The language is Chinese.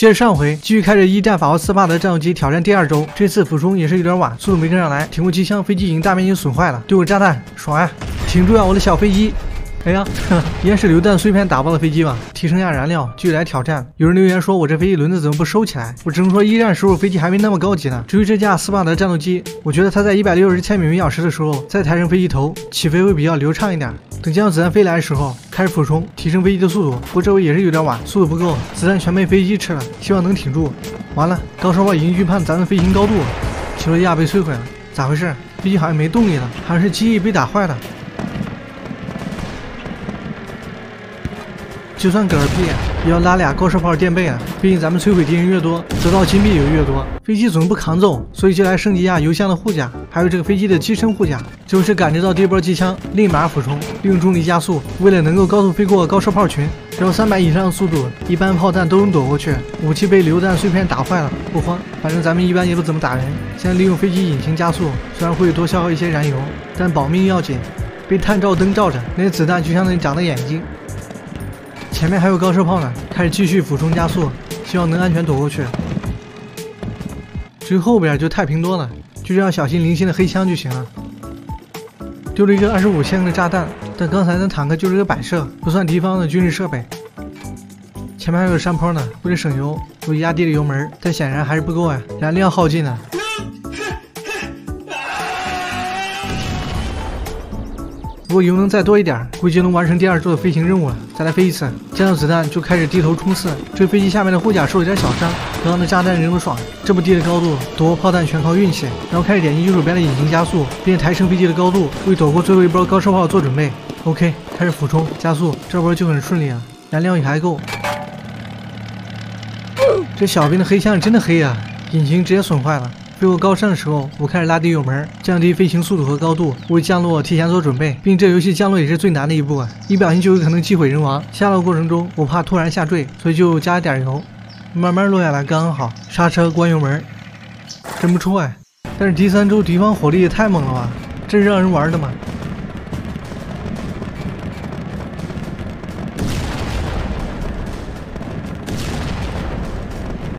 接着上回继续开着一战法国斯巴德战斗机挑战第二周，这次俯冲也是有点晚，速度没跟上来，挺过机枪，飞机已经大面积损坏了，丢个炸弹，爽啊！挺住啊，我的小飞机！哎呀，应该是榴弹碎片打爆了飞机吧？提升下燃料，继续来挑战。有人留言说我这飞机轮子怎么不收起来？我只能说一战时候飞机还没那么高级呢。至于这架斯巴德战斗机，我觉得它在一百六十千米每小时的时候再抬升飞机头，起飞会比较流畅一点。等见到子弹飞来的时候，开始俯冲，提升飞机的速度。不过这回也是有点晚，速度不够，子弹全被飞机吃了。希望能挺住。完了，高烧炮已经预判咱的飞行高度了。起落架被摧毁了，咋回事？飞机好像没动力了，好像是机翼被打坏了。就算嗝屁，也要拉俩高射炮垫背啊！毕竟咱们摧毁敌人越多，得到金币也越多。飞机总不扛揍，所以就来升级下油箱的护甲，还有这个飞机的机身护甲。就是感知到第一波机枪，立马俯冲，利用重力加速。为了能够高速飞过高射炮群，只要三百以上的速度，一般炮弹都能躲过去。武器被榴弹碎片打坏了，不慌，反正咱们一般也不怎么打人。现在利用飞机引擎加速，虽然会多消耗一些燃油，但保命要紧。被探照灯照着，那些子弹就像那长的眼睛。前面还有高射炮呢，开始继续俯冲加速，希望能安全躲过去。至于后边就太平多了，就这样小心零星的黑枪就行了。丢了一个二十五千的炸弹，但刚才那坦克就是个摆设，不算敌方的军事设备。前面还有山坡呢，为了省油，我压低了油门，但显然还是不够呀，燃料耗尽了。如果油能再多一点，估计就能完成第二周的飞行任务了。再来飞一次，见到子弹就开始低头冲刺。这飞机下面的护甲受了点小伤，刚刚的炸弹扔的爽，这么低的高度躲炮弹全靠运气。然后开始点击右手边的引擎加速，并抬升飞机的高度，为躲过最后一波高射炮做准备。OK，开始俯冲加速，这波就很顺利啊，燃料也还够。这小兵的黑枪真的黑啊，引擎直接损坏了。飞过高山的时候，我开始拉低油门，降低飞行速度和高度，为降落提前做准备。并这游戏降落也是最难的一步啊，一不小心就有可能机毁人亡。下落过程中，我怕突然下坠，所以就加了点油，慢慢落下来刚刚好。刹车关油门，真不错哎。但是第三周敌方火力也太猛了吧，这是让人玩的吗？